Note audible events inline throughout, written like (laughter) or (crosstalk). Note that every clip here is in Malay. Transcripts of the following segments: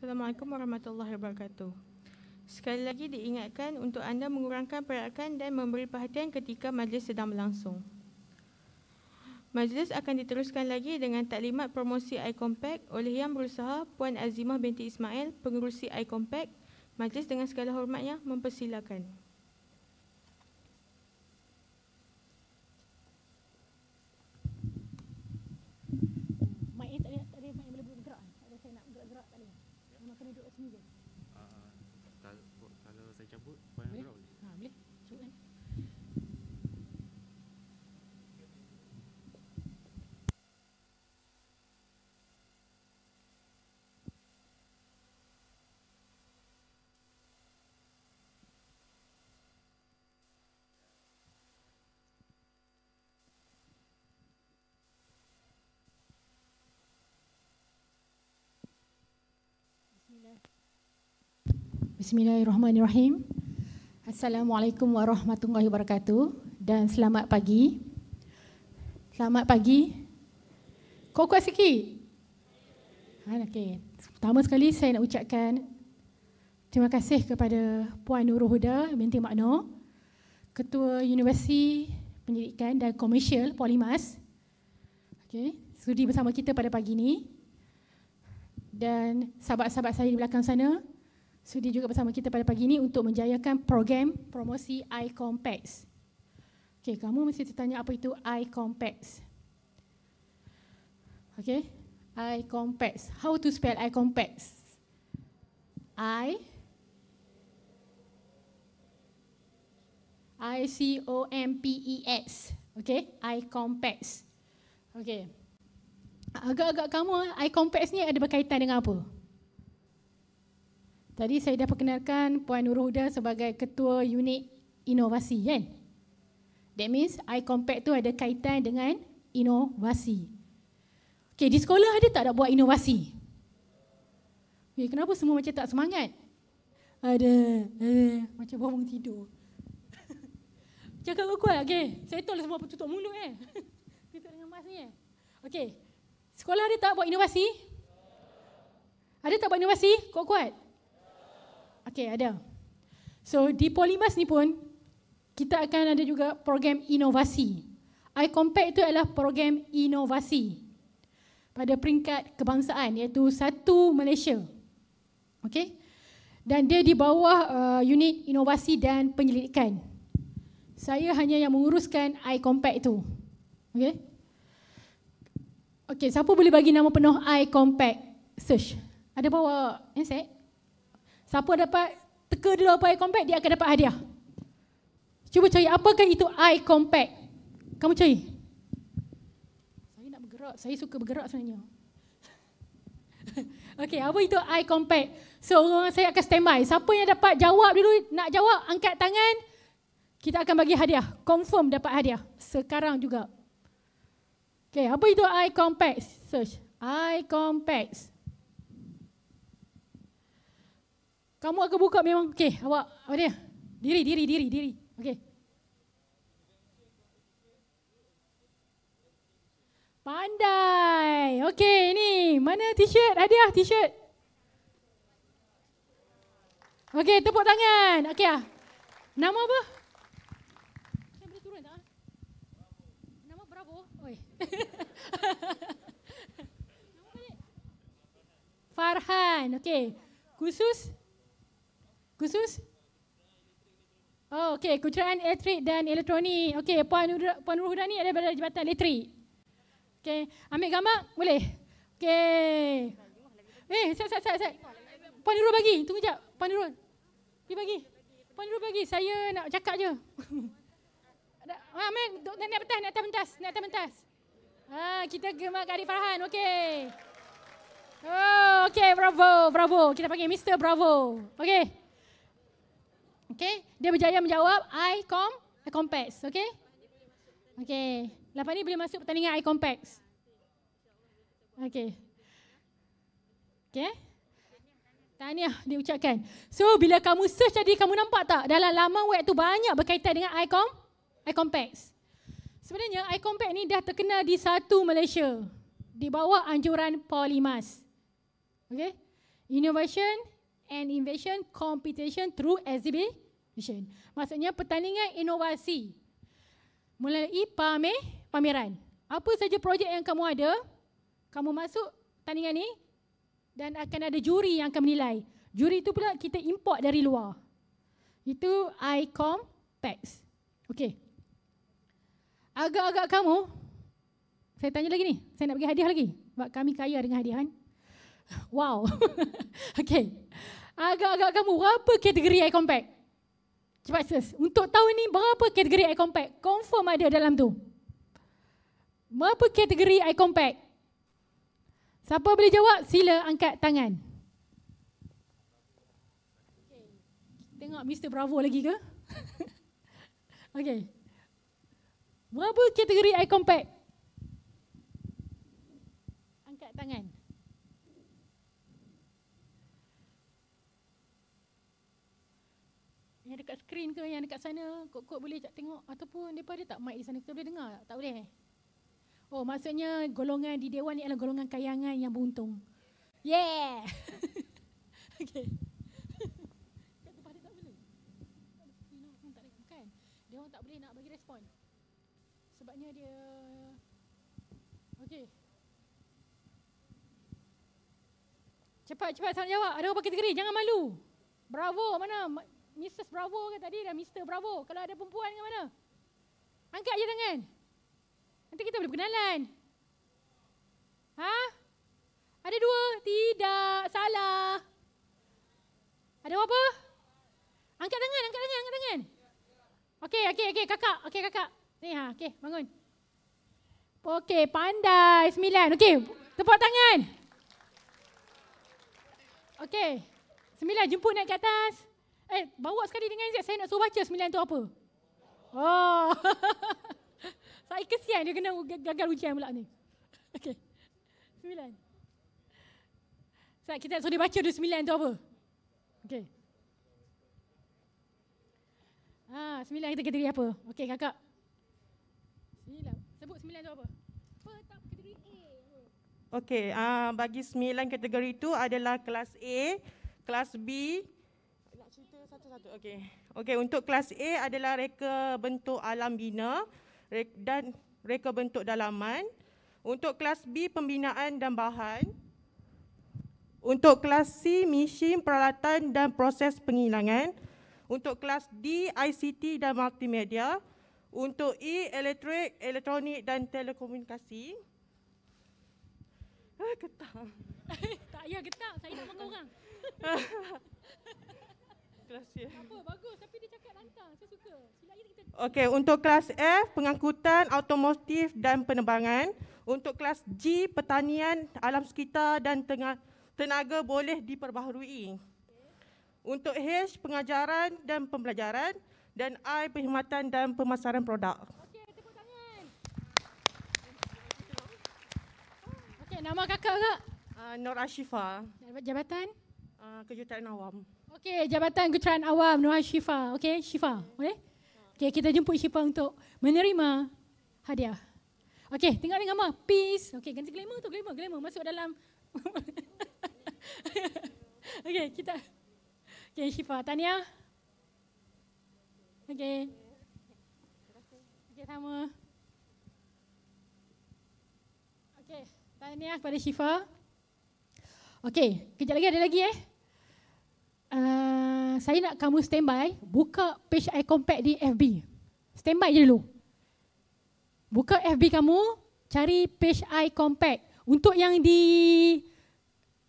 Assalamualaikum warahmatullahi wabarakatuh. Sekali lagi diingatkan untuk anda mengurangkan perakan dan memberi perhatian ketika majlis sedang berlangsung. Majlis akan diteruskan lagi dengan taklimat promosi iCompact oleh Yang Berusaha Puan Azimah binti Ismail, pengurusi iCompact. Majlis dengan segala hormatnya mempersilakan. Bismillahirrahmanirrahim. Assalamualaikum warahmatullahi wabarakatuh dan selamat pagi. Selamat pagi. Kau kuat sikit. Ha, okay. Pertama sekali saya nak ucapkan terima kasih kepada Puan Nurul Huda binti Makno, Ketua Universiti Pendidikan dan Komersial Polimas. Okay. Sudi bersama kita pada pagi ini. Dan sahabat-sahabat saya di belakang sana, sudi juga bersama kita pada pagi ini untuk menjayakan program promosi iCompax. Okey, kamu mesti tertanya apa itu iCompax. Okey, iCompax. How to spell iCompax? I I C O M P E S. Okey, iCompax. Okey. Agak-agak kamu iCompax ni ada berkaitan dengan apa? Tadi saya dah perkenalkan Puan Nurul Huda sebagai Ketua Unit Inovasi kan? That means iCompact tu ada kaitan dengan inovasi. Okay, di sekolah ada tak nak buat inovasi? Okay, kenapa semua macam tak semangat? Ada, ada macam bangun tidur. (laughs) Cakap kau kuat, okay. Saya tahu semua tutup mulut eh. (laughs) Tutup dengan mask ni eh. Okay, sekolah ada tak buat inovasi? Ada tak buat inovasi? Kuat kuat. Okey, ada. So di Polimas ni pun kita akan ada juga program inovasi. iCompact itu adalah program inovasi pada peringkat kebangsaan iaitu satu Malaysia. Okey. Dan dia di bawah uh, unit inovasi dan penyelidikan. Saya hanya yang menguruskan iCompact itu. Okey. Okey, siapa boleh bagi nama penuh iCompact search? Ada bawa handset? Siapa dapat teka dulu apa eye compact, dia akan dapat hadiah. Cuba cari apakah itu eye compact. Kamu cari. Saya nak bergerak, saya suka bergerak sebenarnya. (laughs) Okey, apa itu eye compact? So, orang saya akan standby. Siapa yang dapat jawab dulu, nak jawab, angkat tangan. Kita akan bagi hadiah. Confirm dapat hadiah. Sekarang juga. Okey, apa itu eye compact? Search. Eye compact. Kamu akan buka memang. Okey, awak apa dia? Diri, diri, diri, diri. Okey. Pandai. Okey, ini mana t-shirt? Hadiah t-shirt. Okey, tepuk tangan. Okey ah. Nama apa? Saya boleh turun tak? Nama Bravo. Oi. (laughs) Farhan. Okey. Khusus Khusus? Oh, okey, kucuraan elektrik dan elektronik. Okey, Puan Nur Puan Nur ni ada pada Jabatan Elektrik. Okey, ambil gambar boleh? Okey. Eh, sat sat sat sat. Puan Nurul bagi, tunggu jap. Puan Nurul. Pergi bagi. Puan Nurul bagi, saya nak cakap je. (laughs) Ah, ambil nak naik pentas, nak atas pentas, nak atas pentas. Ah, kita gemak Adik Farhan. Okey. Oh, okey, bravo, bravo. Kita panggil Mr. Bravo. Okey. Okay, dia berjaya menjawab I com I complex, okay? Okay, lepas ni boleh masuk pertandingan I complex. Okay. Okay. Tahniah diucapkan. So bila kamu search tadi kamu nampak tak dalam laman web tu banyak berkaitan dengan ICOM, ICOMPAX. Sebenarnya ICOMPAX ni dah terkenal di satu Malaysia di bawah anjuran Polimas. Okay. Innovation and Invention Competition through Exhibition. Maksudnya pertandingan inovasi melalui pame, pameran. Apa saja projek yang kamu ada, kamu masuk tandingan ni dan akan ada juri yang akan menilai. Juri itu pula kita import dari luar. Itu ICOMPEX. Okey. Agak-agak kamu, saya tanya lagi ni, saya nak bagi hadiah lagi. Sebab kami kaya dengan hadiah kan. Wow. (laughs) Okey. Agak-agak kamu, berapa kategori ICOMPEX? Cepat sis. Untuk tahun ni, berapa kategori ICOMPEX? Confirm ada dalam tu. Berapa kategori ICOMPEX? Siapa boleh jawab, sila angkat tangan. Tengok Mr. Bravo lagi ke? (laughs) Okey. Berapa kategori eye compact? Angkat tangan. Yang dekat skrin ke yang dekat sana, kok-kok boleh tak tengok ataupun depa dia tak mic di sana kita boleh dengar tak? Tak boleh. Oh, maksudnya golongan di dewan ni adalah golongan kayangan yang beruntung. Yeah. (laughs) Okey. orang. Sebabnya dia Okey. Cepat cepat sana jawab. Ada apa kategori? Jangan malu. Bravo mana? Mrs. Bravo ke tadi dan Mr. Bravo. Kalau ada perempuan ke mana? Angkat je tangan. Nanti kita boleh berkenalan. Ha? Ada dua? Tidak. Salah. Ada apa? Angkat tangan, angkat tangan, angkat tangan. Okey, okey, okey, kakak. Okey, kakak. Ni ha, okey, bangun. Okey, pandai. Sembilan. Okey, tepuk tangan. Okey. Sembilan, jemput naik ke atas. Eh, bawa sekali dengan Z. Saya nak suruh baca sembilan tu apa. Oh. (laughs) Saya kesian dia kena gagal ujian pula ni. (laughs) Okey. Sembilan. Saya kita suruh dia baca dulu sembilan tu apa. Okey. Ha, sembilan kita kategori apa? Okey, kakak. Sembilan. Sebut sembilan tu apa? Apa kategori A? Okey, uh, bagi sembilan kategori itu adalah kelas A, kelas B. Satu-satu. Okey. Okey, untuk kelas A adalah reka bentuk alam bina dan reka bentuk dalaman. Untuk kelas B, pembinaan dan bahan. Untuk kelas C, mesin, peralatan dan proses penghilangan. Untuk kelas D, ICT dan multimedia. Untuk E, elektrik, elektronik dan telekomunikasi. Ah, getar. (laughs) tak payah getar, saya nak makan orang. (laughs) kelas C. Apa, bagus. Tapi dia cakap lantang, saya suka. kita. Okey, untuk kelas F, pengangkutan, automotif dan penerbangan. Untuk kelas G, pertanian, alam sekitar dan tenaga boleh diperbaharui. Untuk H, pengajaran dan pembelajaran dan I, perkhidmatan dan pemasaran produk. Okey, tepuk tangan. Okey, nama kakak kak? Uh, Nur Ashifa. Jabatan? Uh, kejuruteraan awam. Okey, Jabatan Kejuruteraan Awam Nur Ashifa. Okey, Shifa. Boleh? Okey, kita jemput Shifa untuk menerima hadiah. Okey, tengok dengan gambar. Peace. Okey, ganti glamour tu, glamour, glamour. Masuk dalam. (laughs) Okey, kita Okay, Syifa. Tania. Okay. Okay, sama. Okay, Tania kepada Syifa. Okay, kejap lagi ada lagi eh. Uh, saya nak kamu standby, buka page iCompact di FB. Standby je dulu. Buka FB kamu, cari page iCompact. Untuk yang di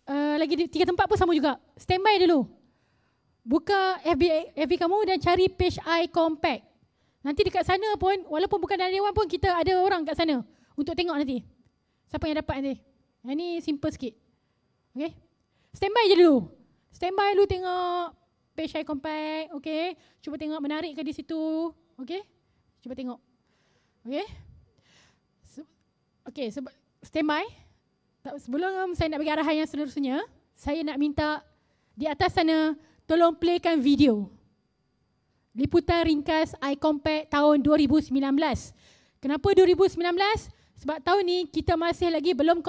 uh, lagi di tiga tempat pun sama juga. Standby dulu buka FB, FB kamu dan cari page I Compact. Nanti dekat sana pun, walaupun bukan dari Dewan pun, kita ada orang kat sana untuk tengok nanti. Siapa yang dapat nanti. Yang ni simple sikit. Okay. Standby je dulu. Standby dulu tengok page I Compact. Okay. Cuba tengok menarik ke di situ. Okay. Cuba tengok. Okay. Okay. Standby. Sebelum saya nak bagi arahan yang seterusnya, saya nak minta di atas sana tolong playkan video. Liputan ringkas iCompact tahun 2019. Kenapa 2019? Sebab tahun ni kita masih lagi belum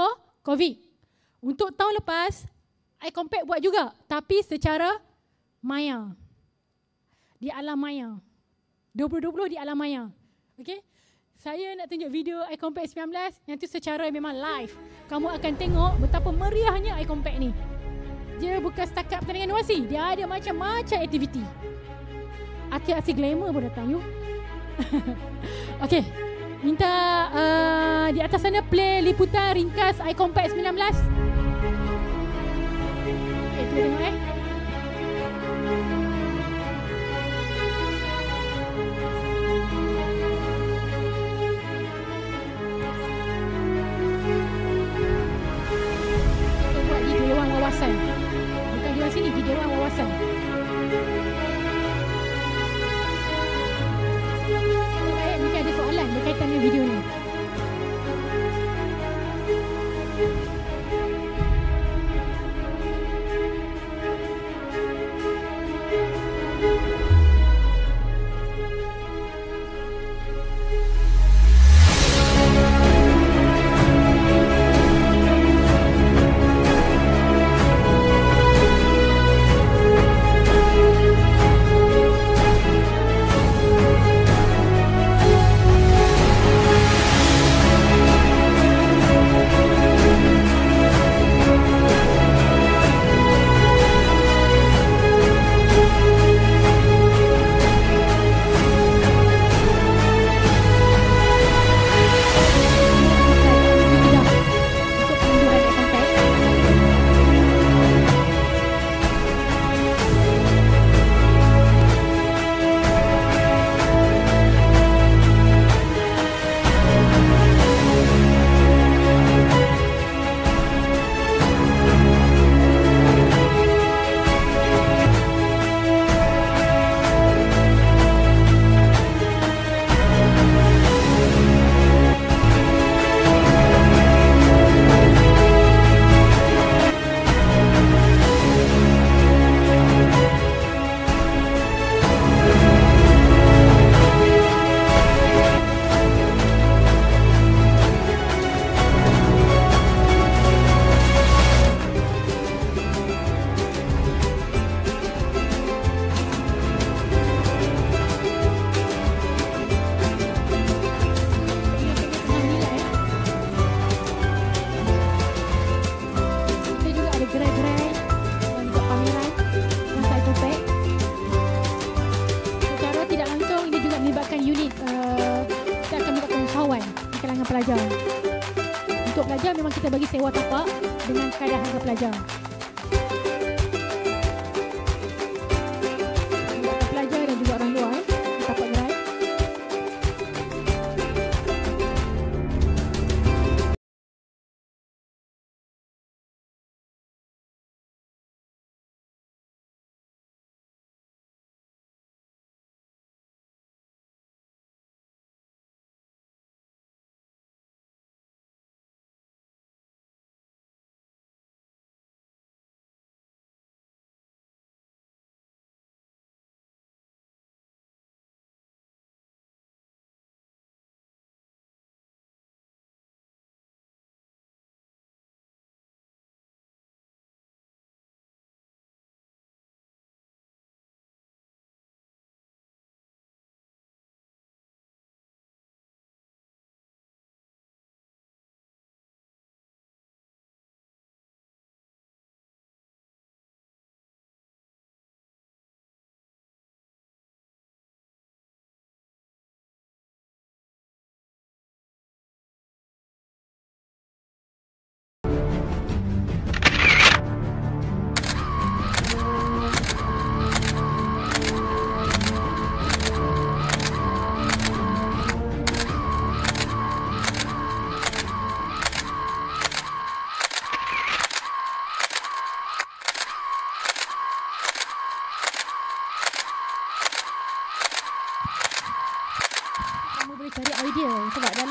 COVID. Untuk tahun lepas, eye contact buat juga tapi secara maya. Di alam maya. 2020 di alam maya. Okay? Saya nak tunjuk video eye contact 19 yang tu secara memang live. Kamu akan tengok betapa meriahnya eye contact ni. Dia bukan setakat pertandingan nuansi. Dia ada macam-macam aktiviti. Aksi-aksi glamour pun datang you. (laughs) okay. Minta uh, di atas sana play liputan ringkas eye contact 19. Okay,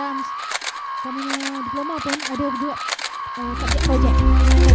dalam punya diploma pun ada juga uh, subjek projek.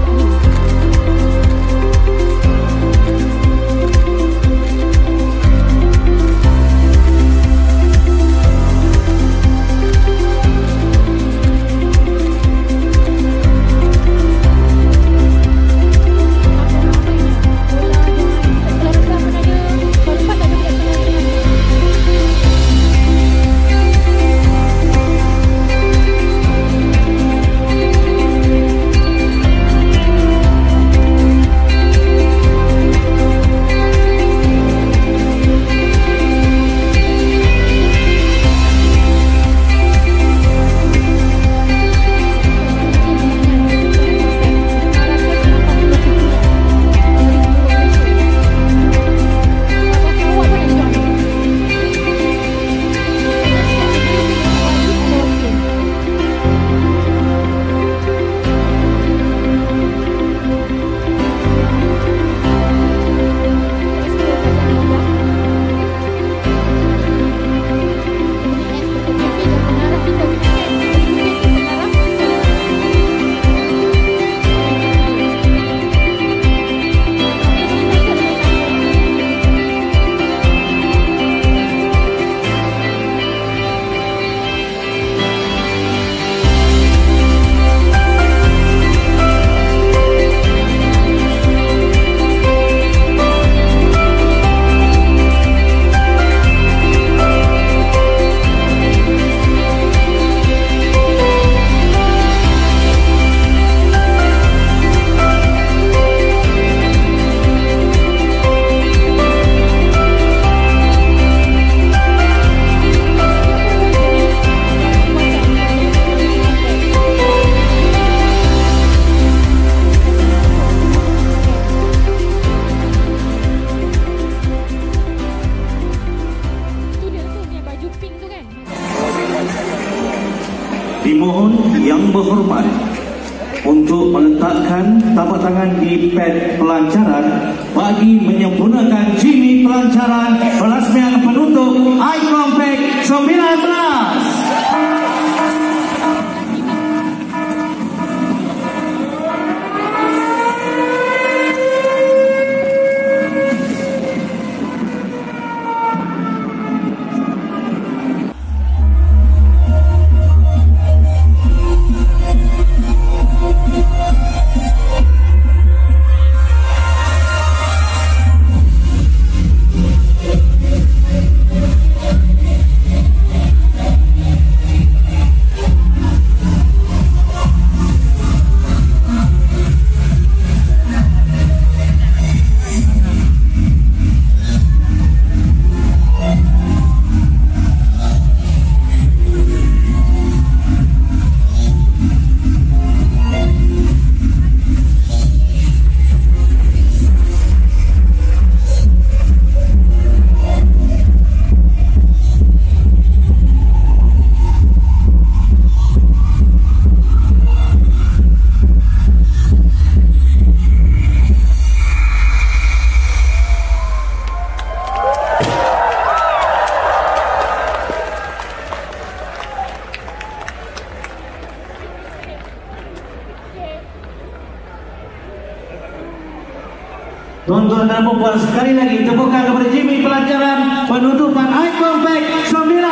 Tuan-tuan dan puan sekali lagi tepukan kepada Jimmy pelajaran penutupan Eye Compact 19.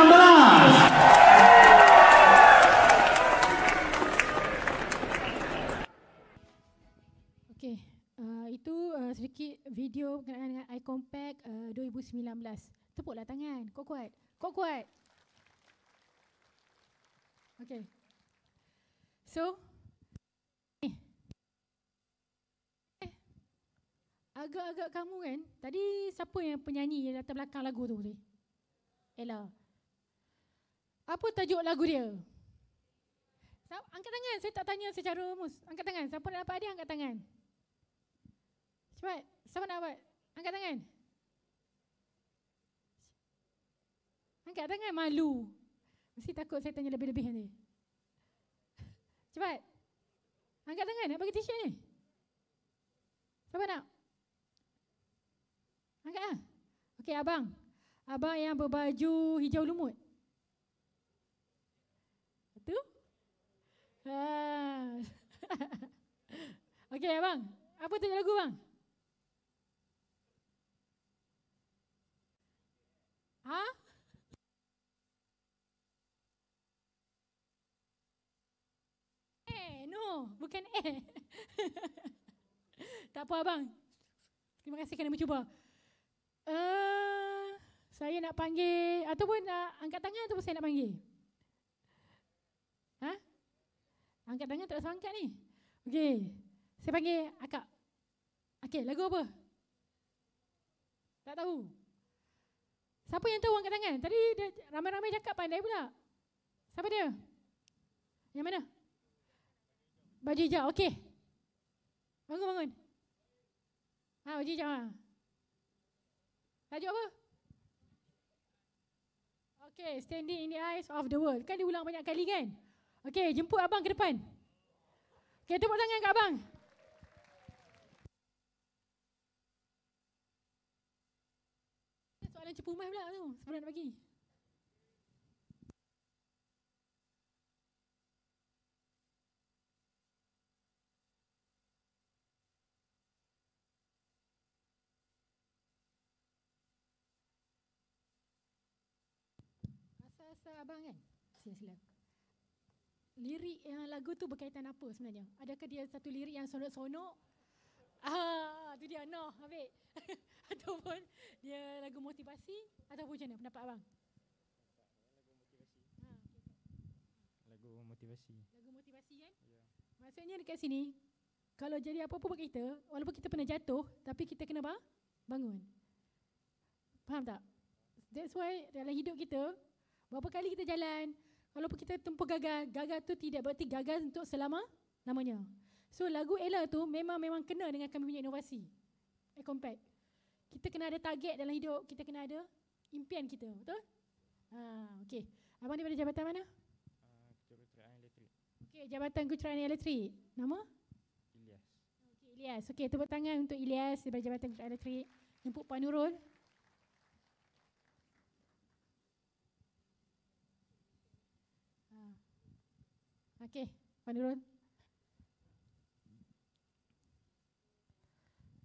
Okey, uh, itu uh, sedikit video berkenaan dengan Eye Compact uh, 2019. Tepuklah tangan, kuat-kuat. Kuat-kuat. Okey. So, eh. Eh. Agak-agak kamu kan, tadi siapa yang penyanyi yang datang belakang lagu tu tadi? Ella. Apa tajuk lagu dia? Angkat tangan, saya tak tanya secara mus. Angkat tangan, siapa nak dapat dia angkat tangan. Cepat, siapa nak dapat? Angkat tangan. Angkat tangan, malu. Mesti takut saya tanya lebih-lebih nanti. Cepat. Angkat tangan, nak bagi t-shirt ni. Siapa nak? Angkat ah. Okey, abang. Abang yang berbaju hijau lumut. Betul? (laughs) Ah. Okey, abang. Apa tajuk lagu bang? Ha? Eh, no, bukan eh. (laughs) tak apa abang. Terima kasih kerana mencuba. Uh, saya nak panggil ataupun uh, angkat tangan ataupun saya nak panggil? Ha? Angkat tangan tak rasa angkat ni. Okey. Saya panggil akak. Okey, lagu apa? Tak tahu. Siapa yang tahu angkat tangan? Tadi dia ramai-ramai cakap pandai pula. Siapa dia? Yang mana? Baju hijau. Okey. Bangun, bangun. Ha, baju hijau. Ha. Tajuk apa? Okey, standing in the eyes of the world. Kan diulang banyak kali kan? Okey, jemput abang ke depan. Okey, tepuk tangan kat abang. Soalan cepu mai pula tu sebelum nak bagi. Abang kan? Sila-sila. Lirik yang lagu tu berkaitan apa sebenarnya? Adakah dia satu lirik yang sonok-sonok? Ah, tu dia noh, Habib. (laughs) ataupun dia lagu motivasi ataupun macam mana pendapat abang? Ha, okey. Lagu motivasi. Lagu motivasi kan? Maksudnya dekat sini, kalau jadi apa-apa buat kita, walaupun kita pernah jatuh, tapi kita kena? Bangun. Faham tak? That's why dalam hidup kita, berapa kali kita jalan, walaupun kita tempuh gagal, gagal tu tidak berarti gagal untuk selama namanya. So lagu Ella tu memang memang kena dengan kami punya inovasi. I compact. Kita kena ada target dalam hidup, kita kena ada impian kita, betul? Ha, okey. Abang daripada jabatan mana? Uh, Kejuruteraan elektrik. Okey, Jabatan Kecerahan Elektrik. Nama? Ilyas. Okey, Ilyas. Okey, tepuk tangan untuk Ilyas daripada Jabatan Kecerahan Elektrik. Jemput Puan Nurul. Okey, Puan Nurul.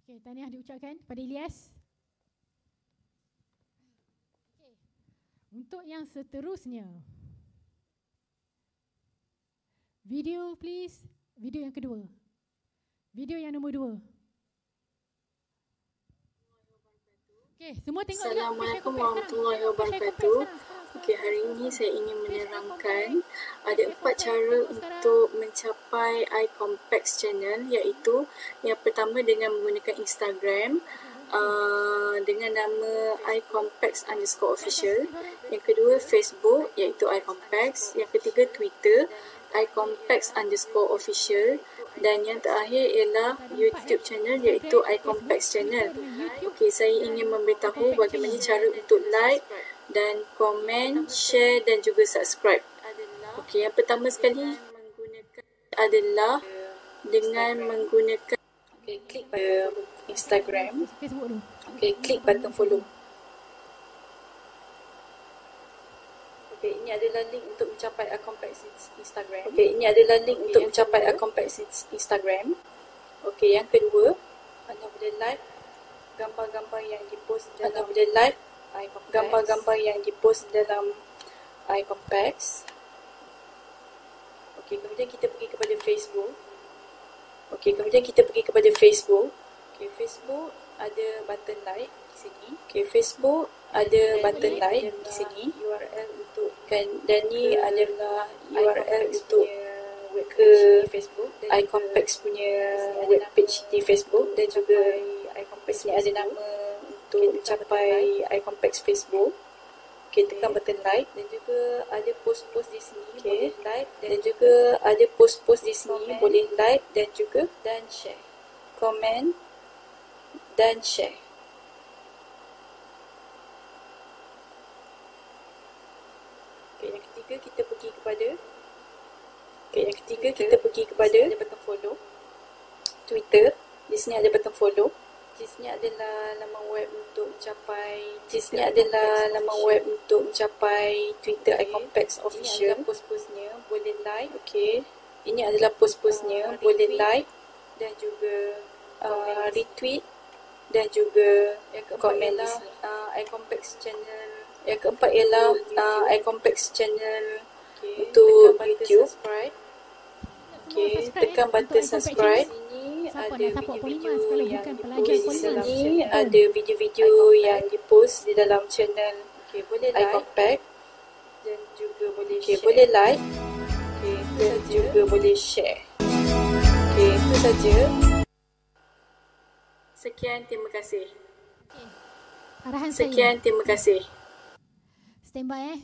Okey, tahniah diucapkan pada Ilyas. Okey. Untuk yang seterusnya. Video please. Video yang kedua. Video yang nombor dua. Semua tengok. Assalamualaikum warahmatullahi wabarakatuh. Okey, hari ini saya ingin menerangkan ada empat cara untuk mencapai compact channel iaitu yang pertama dengan menggunakan Instagram uh, dengan nama compacts underscore official. Yang kedua Facebook iaitu compacts. Yang ketiga Twitter compacts underscore official. Dan yang terakhir ialah YouTube channel iaitu compacts channel. Okey, saya ingin memberitahu bagaimana cara untuk like dan komen, share dan juga subscribe. Okey, yang pertama sekali menggunakan adalah dengan menggunakan okey, klik pada Instagram. Okey, klik button follow. Okey, ini adalah link untuk mencapai akaun Pax Instagram. Okey, ini adalah link untuk mencapai akaun Pax Instagram. Okey, yang kedua, anda boleh like gambar-gambar yang dipost dalam anda boleh like gambar-gambar yang dipost dalam icon packs. Okey, kemudian kita pergi kepada Facebook. Okey, kemudian kita pergi kepada Facebook. Okey, Facebook ada button like di sini. Okey, Facebook ada button like di sini. URL kan dan ni adalah URL untuk ke Facebook icon packs punya web page di Facebook dan juga icon packs ni ada nama untuk mencapai icon packs Facebook. Okay, tekan button like dan juga ada post-post di sini okay. boleh like dan juga ada post-post di sini boleh like dan juga dan share. Comment dan share. Okay, yang ketiga kita pergi kepada Okay, yang ketiga kita pergi kepada ada button follow Twitter. Di sini ada button follow. Di sini adalah laman web untuk mencapai di sini adalah laman web untuk mencapai Twitter okay. Icon Packs official. Ini adalah post-postnya, boleh like. Okey. Ini adalah post-postnya, uh, boleh like dan juga uh, retweet dan juga keempat ialah uh, Icon Packs channel. Yang keempat ialah uh, Packs channel okay. untuk YouTube. Subscribe. Okay, tekan button subscribe. Ada video-video yang dipost di Polymas? sini ada video-video yang dipost di dalam channel okay, boleh like Compact dan juga boleh okay, share. boleh like okay, dan juga boleh share. Okay, itu saja. Sekian, terima kasih. Arahan saya. Sekian, terima kasih. Standby eh.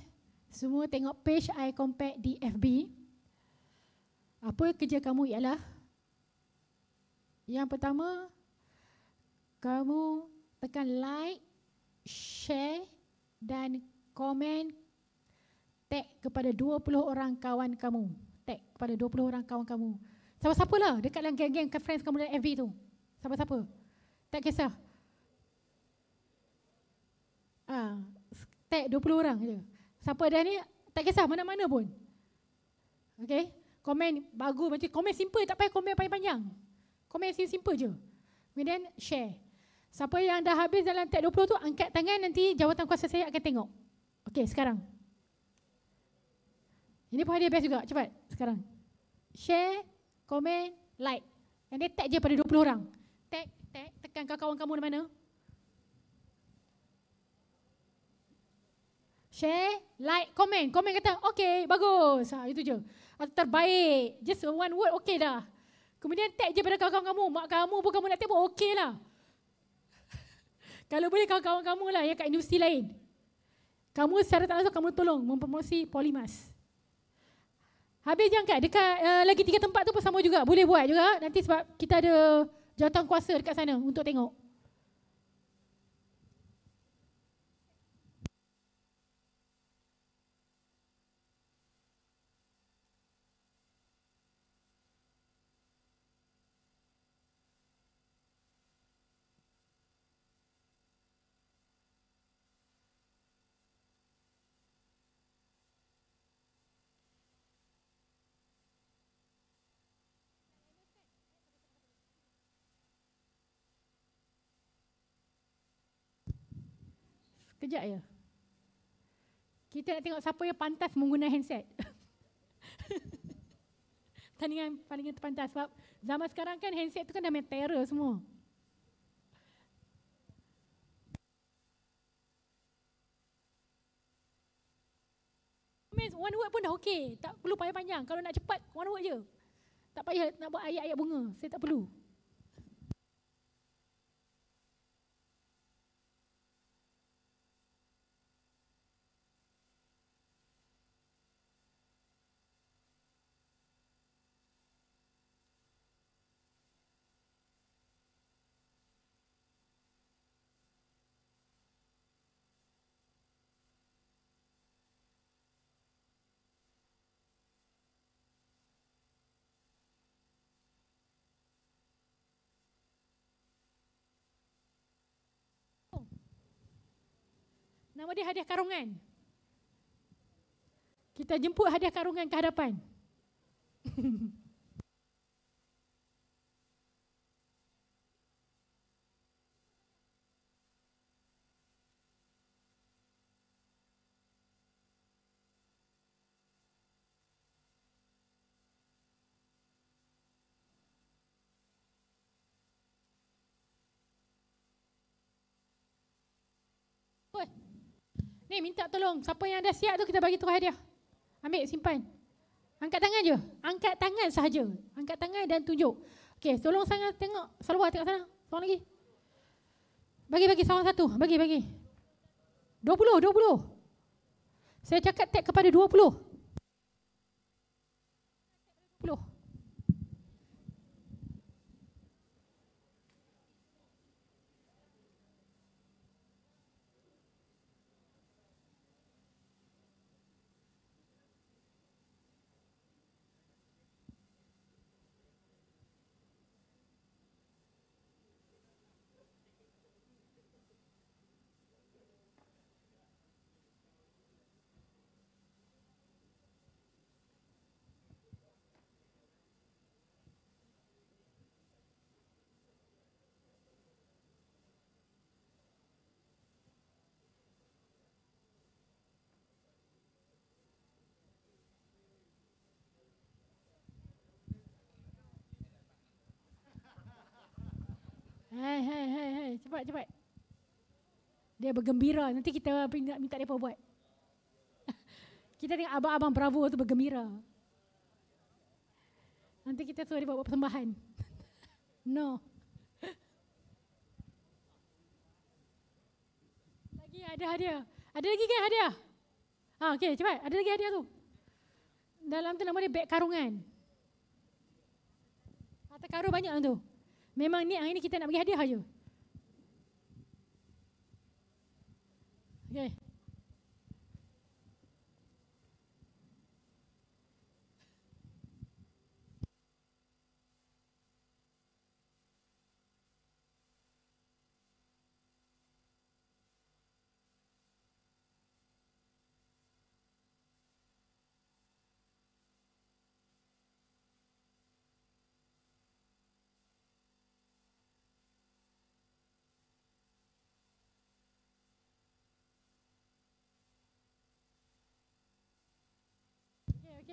Semua tengok page I Compact di FB. Apa kerja kamu ialah yang pertama kamu tekan like, share dan komen tag kepada 20 orang kawan kamu. Tag kepada 20 orang kawan kamu. Siapa-siapa lah dekat dalam geng-geng friends kamu dalam FB tu. Siapa-siapa. Tak kisah. Ah, tag 20 orang je. Siapa dah ni tak kisah mana-mana pun. Okay. Komen bagus macam komen simple tak payah komen panjang-panjang. Komen simple je. Kemudian share. Siapa yang dah habis dalam tag 20 tu angkat tangan nanti jawatan kuasa saya akan tengok. Okey, sekarang. Ini pun hadiah best juga. Cepat sekarang. Share, komen, like. Dan dia tag je pada 20 orang. Tag, tag, tekan kawan kamu di mana? Share, like, komen. Komen kata, okay, bagus. Ha, itu je. Atau terbaik. Just one word, okay dah. Kemudian tag je pada kawan-kawan kamu. Mak kamu pun kamu nak tag pun okay lah. (laughs) Kalau boleh kawan-kawan kamu lah yang kat universiti lain. Kamu secara tak langsung kamu tolong mempromosi Polimas. Habis je angkat. Dekat uh, lagi tiga tempat tu pun sama juga. Boleh buat juga. Nanti sebab kita ada jawatan kuasa dekat sana untuk tengok. Kejap ya. Kita nak tengok siapa yang pantas menggunakan handset. (laughs) Tandingan paling terpantas sebab zaman sekarang kan handset tu kan dah main terror semua. One word pun dah okey. Tak perlu payah panjang. Kalau nak cepat, one word je. Tak payah nak buat ayat-ayat bunga. Saya tak perlu. Nama dia hadiah karungan. Kita jemput hadiah karungan ke hadapan. (laughs) Ni minta tolong. Siapa yang dah siap tu kita bagi tu hadiah. Ambil simpan. Angkat tangan je. Angkat tangan sahaja. Angkat tangan dan tunjuk. Okey, tolong sangat tengok. Salwa tengok sana. Tolong lagi. Bagi bagi sama satu. Bagi bagi. 20, 20. Saya cakap tag kepada 20. 20. Hai, hai, hai, hai. Cepat, cepat. Dia bergembira. Nanti kita minta, minta dia buat. (laughs) kita tengok abang-abang Bravo tu bergembira. Nanti kita suruh dia buat persembahan. (laughs) no. lagi ada hadiah. Ada lagi kan hadiah? Ha, okay, cepat. Ada lagi hadiah tu. Dalam tu nama dia beg karungan. Harta karun banyak tu. Memang ni hari ni kita nak bagi hadiah aja. Okay.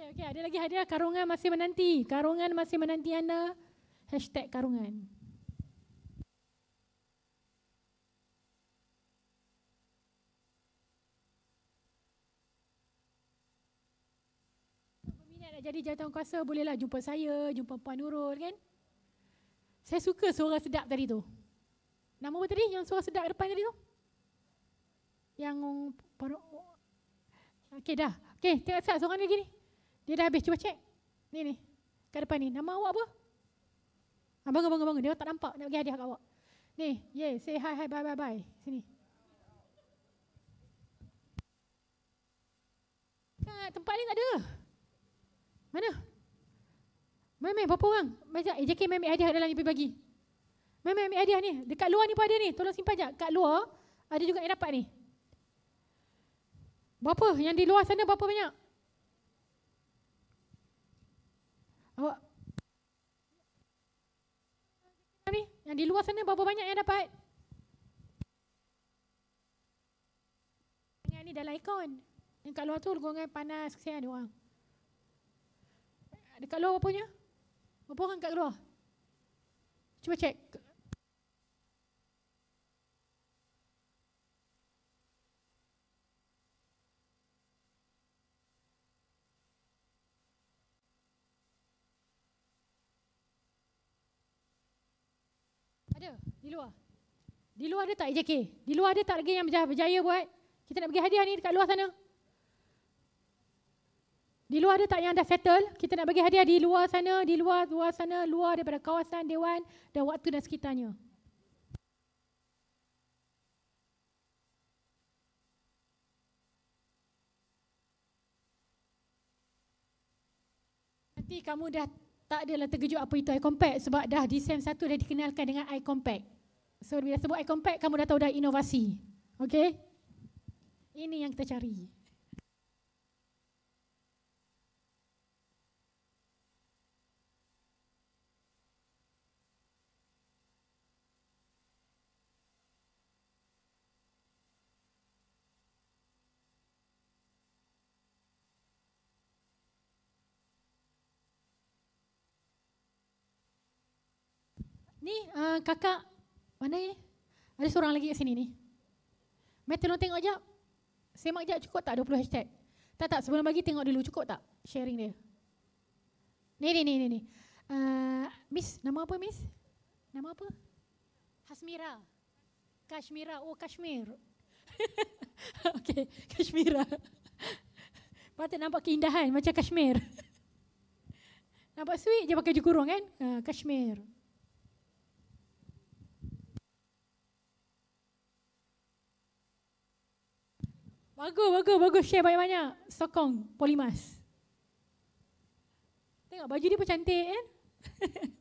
Okey, okey. Ada lagi hadiah. Karungan masih menanti. Karungan masih menanti anda. Hashtag karungan. Jadi jawatan kuasa, bolehlah jumpa saya, jumpa Puan Nurul kan. Saya suka suara sedap tadi tu. Nama apa tadi yang suara sedap depan tadi tu? Yang... Okey dah. Okey, tengok sekejap suara ni gini. Dia dah habis, cuba cek. Ni ni, kat depan ni. Nama awak apa? Ha, bangun, bangun, bangun. Dia tak nampak nak bagi hadiah kat awak. Ni, yeah, say hi, hi, bye, bye, bye. Sini. Kat tempat ni tak ada. Mana? Mami, berapa orang? Macam AJK eh, ambil hadiah dalam ni bagi. Mami ambil hadiah ni. Dekat luar ni pun ada ni. Tolong simpan jap. Kat luar ada juga yang dapat ni. Berapa? Yang di luar sana berapa banyak? Awak ni yang di luar sana berapa banyak yang dapat? ni dalam aircon. Yang kat luar tu golongan panas kesian dia orang. Dekat luar berapa punya? Berapa orang kat luar? Cuba cek. Ada di luar. Di luar ada tak EJK? Di luar ada tak lagi yang berjaya, buat? Kita nak bagi hadiah ni dekat luar sana. Di luar ada tak yang dah settle? Kita nak bagi hadiah di luar sana, di luar luar sana, luar daripada kawasan dewan dan waktu dan sekitarnya. Nanti kamu dah tak adalah terkejut apa itu eye compact sebab dah di SEM 1 dah dikenalkan dengan eye compact. So bila sebut compact kamu dah tahu dah inovasi. Okay? Ini yang kita cari. Ni uh, kakak mana ni? Ada seorang lagi kat sini ni. Mari tolong tengok jap. Semak jap cukup tak 20 hashtag? Tak tak sebelum bagi tengok dulu cukup tak sharing dia. Ni ni ni ni ni. Uh, miss nama apa miss? Nama apa? Hasmira. Kashmira. Oh Kashmir. (laughs) Okey, Kashmira. Patut nampak keindahan macam Kashmir. (laughs) nampak sweet je pakai baju kurung kan? Uh, Kashmir. Bagus, bagus, bagus. Share banyak-banyak. Sokong Polimas. Tengok baju dia pun cantik kan? (laughs)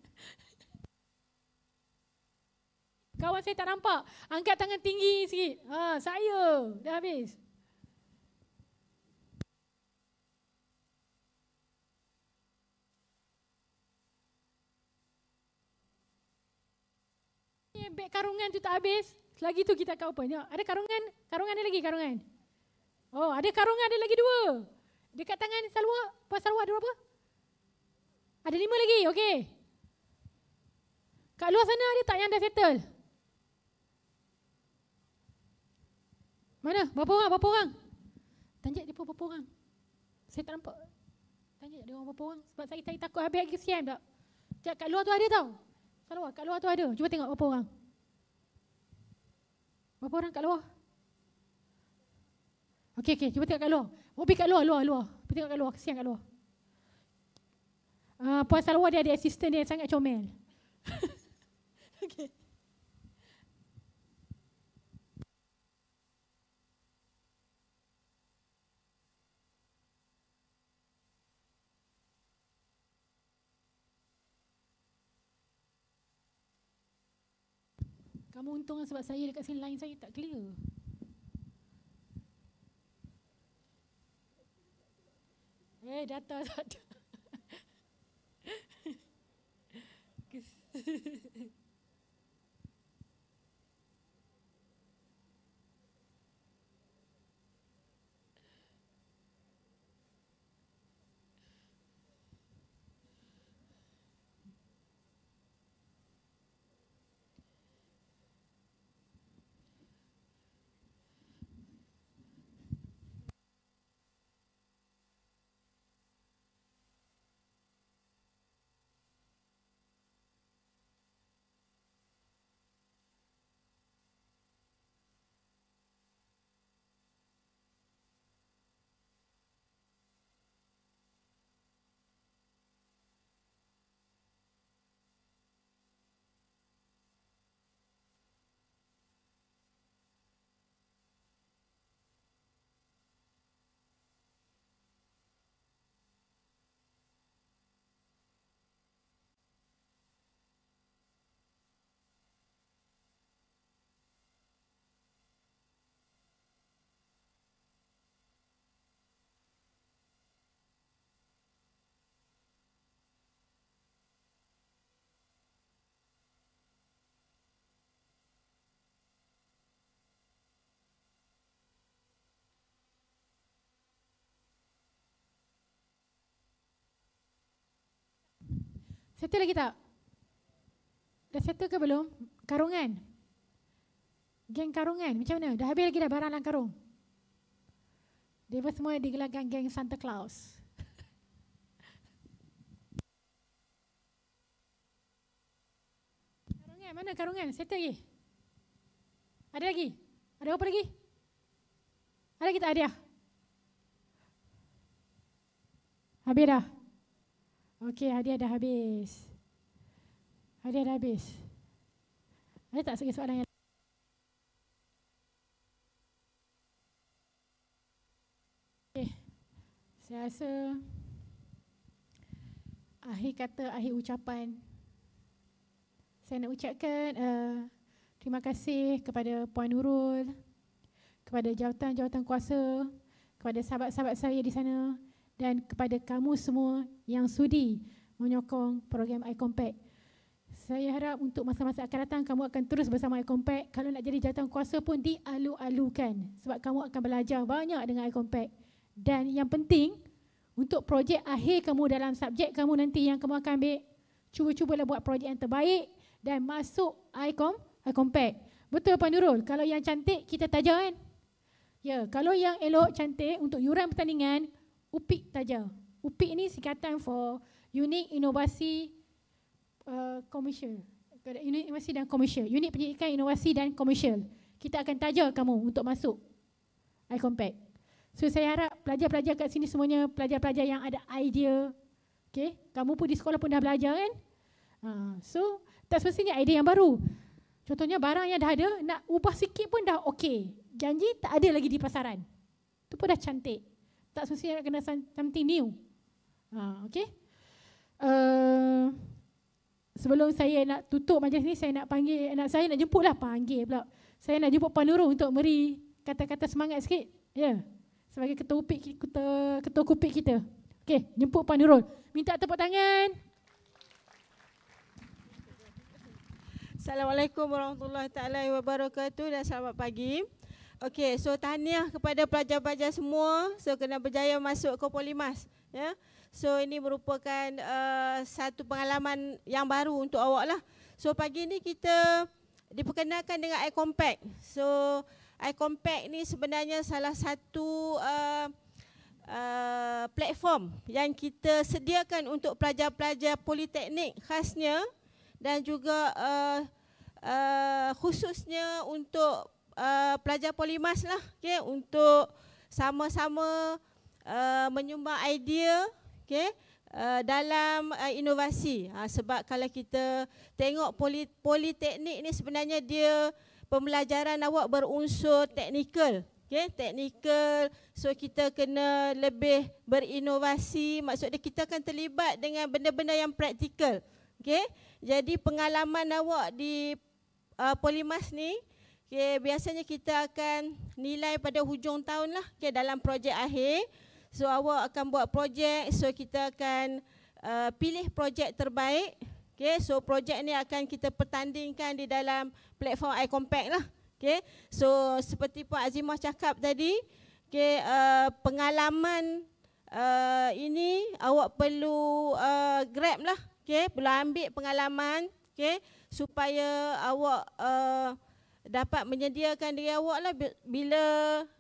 Kawan saya tak nampak. Angkat tangan tinggi sikit. Ha, saya. Dah habis. Beg karungan tu tak habis. Lagi tu kita akan open. Ada karungan? Karungan ada lagi karungan? Oh, ada karungan ada lagi dua. Dekat tangan Salwa, Pak Salwa ada berapa? Ada lima lagi, okey. Kat luar sana ada tak yang dah settle? Mana? Berapa orang? Berapa orang? Tanya dia pun berapa orang? Saya tak nampak. Tanya dia orang berapa orang? Sebab saya, saya takut habis lagi kesian tak? Sekejap, kat luar tu ada tau. Salwa, kat luar tu ada. Cuba tengok berapa orang. Berapa orang kat luar? Okey, okey, cuba tengok kat luar. Oh, pergi kat luar, luar, luar. Pergi tengok kat luar, kesian kat luar. Uh, Puan Salwa dia ada assistant dia yang sangat comel. (laughs) okey. Kamu untung lah sebab saya dekat sini line saya tak clear. Eh, data tak ada. (laughs) (laughs) Settle lagi tak? Dah settle ke belum? Karungan. Geng karungan. Macam mana? Dah habis lagi dah barang dalam karung? Dia semua digelarkan geng Santa Claus. (laughs) karungan mana karungan? Settle lagi? Ada lagi? Ada apa lagi? Ada kita hadiah? Habis dah? Okey, hadiah dah habis. Hadiah dah habis. Ada tak segi soalan yang Okay. Saya rasa akhir kata, akhir ucapan saya nak ucapkan uh, terima kasih kepada Puan Nurul, kepada jawatan-jawatan kuasa, kepada sahabat-sahabat saya di sana dan kepada kamu semua yang sudi menyokong program iCompact. Saya harap untuk masa-masa akan datang kamu akan terus bersama iCompact. Kalau nak jadi jawatan kuasa pun dialu-alukan sebab kamu akan belajar banyak dengan iCompact. Dan yang penting untuk projek akhir kamu dalam subjek kamu nanti yang kamu akan ambil, cuba-cubalah buat projek yang terbaik dan masuk iCom, iCompact. Betul Pak Nurul? Kalau yang cantik kita taja kan? Ya, kalau yang elok cantik untuk yuran pertandingan, UPIK saja. UPIK ini singkatan for Unit Inovasi uh, Komersial. Unit Inovasi dan Komersial. Unit Pendidikan Inovasi dan Komersial. Kita akan taja kamu untuk masuk iCompact. So saya harap pelajar-pelajar kat sini semuanya pelajar-pelajar yang ada idea. Okay, kamu pun di sekolah pun dah belajar kan? Uh, so tak semestinya idea yang baru. Contohnya barang yang dah ada nak ubah sikit pun dah okey. Janji tak ada lagi di pasaran. Itu pun dah cantik tak semestinya nak kena something new. Ha, okay. Uh, sebelum saya nak tutup majlis ni, saya nak panggil, nak saya nak jemput lah, panggil pula. Saya nak jemput Pak Nurul untuk beri kata-kata semangat sikit. Ya, yeah. sebagai ketua upik, ketua, ketua kupik kita. Okay, jemput Pak Nurul. Minta tepuk tangan. Assalamualaikum warahmatullahi taala wabarakatuh dan selamat pagi. Okey, so tahniah kepada pelajar-pelajar semua so kena berjaya masuk ke Polimas ya. So ini merupakan uh, satu pengalaman yang baru untuk awak lah. So pagi ni kita diperkenalkan dengan iCompact. So iCompact ni sebenarnya salah satu uh, uh, platform yang kita sediakan untuk pelajar-pelajar politeknik khasnya dan juga uh, uh, khususnya untuk uh, pelajar polimas lah okay, untuk sama-sama uh, menyumbang idea okay, uh, dalam uh, inovasi. Uh, sebab kalau kita tengok poli, politeknik ni sebenarnya dia pembelajaran awak berunsur teknikal okay, teknikal. So kita kena lebih berinovasi. Maksudnya kita akan terlibat dengan benda-benda yang praktikal okay. jadi pengalaman awak di uh, polimas ni Okay, biasanya kita akan nilai pada hujung tahun lah okay, dalam projek akhir. So awak akan buat projek, so kita akan uh, pilih projek terbaik. Okay, so projek ni akan kita pertandingkan di dalam platform iCompact lah. Okay, so seperti Pak Azimah cakap tadi, okay, uh, pengalaman uh, ini awak perlu uh, grab lah. Okay, perlu ambil pengalaman okay, supaya awak uh, dapat menyediakan diri awak lah bila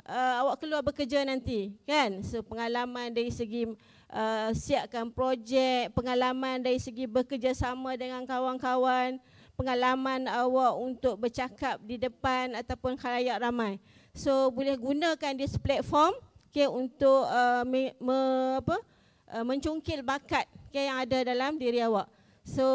uh, awak keluar bekerja nanti kan? So pengalaman dari segi uh, siapkan projek pengalaman dari segi bekerja sama dengan kawan-kawan pengalaman awak untuk bercakap di depan ataupun khalayak ramai. So boleh gunakan this platform okay, untuk uh, me, me, apa, uh, mencungkil bakat okay, yang ada dalam diri awak. So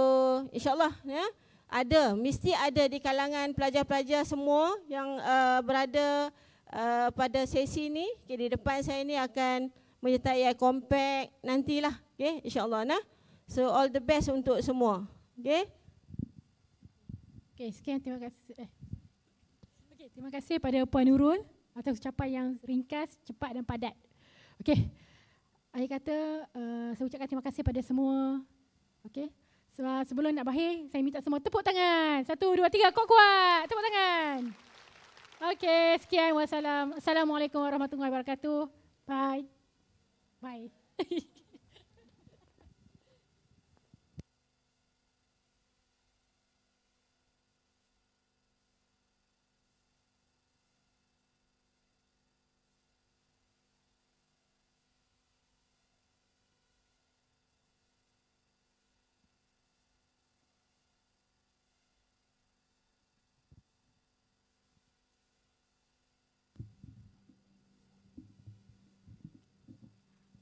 insyaallah ya ada mesti ada di kalangan pelajar-pelajar semua yang uh, berada uh, pada sesi ini okay, di depan saya ini akan menyertai compact nantilah. Okey insyaallah nah. So all the best untuk semua. Okey? Okey sekian terima kasih. Eh. Okey terima kasih pada puan Nurul atas ucapan yang ringkas cepat dan padat. Okey. Ayah kata uh, saya ucapkan terima kasih pada semua. Okey sebelum nak berakhir, saya minta semua tepuk tangan. Satu, dua, tiga, kuat-kuat. Tepuk tangan. Okey, sekian. Wassalam. Assalamualaikum warahmatullahi wabarakatuh. Bye. Bye. (laughs)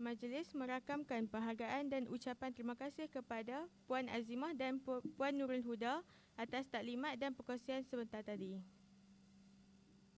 majlis merakamkan penghargaan dan ucapan terima kasih kepada Puan Azimah dan Pu- Puan Nurul Huda atas taklimat dan perkongsian sebentar tadi.